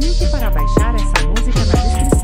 Link para baixar essa música na descrição.